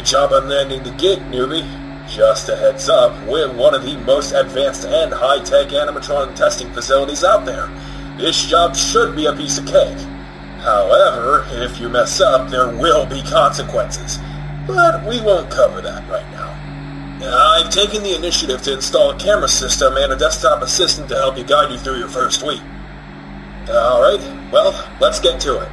Good job on landing the gig, newbie. Just a heads up, we're one of the most advanced and high-tech animatron testing facilities out there. This job should be a piece of cake. However, if you mess up, there will be consequences. But we won't cover that right now. I've taken the initiative to install a camera system and a desktop assistant to help you guide you through your first week. Alright, well, let's get to it.